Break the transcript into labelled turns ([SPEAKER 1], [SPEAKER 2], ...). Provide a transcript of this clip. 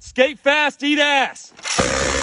[SPEAKER 1] Skate fast, eat ass.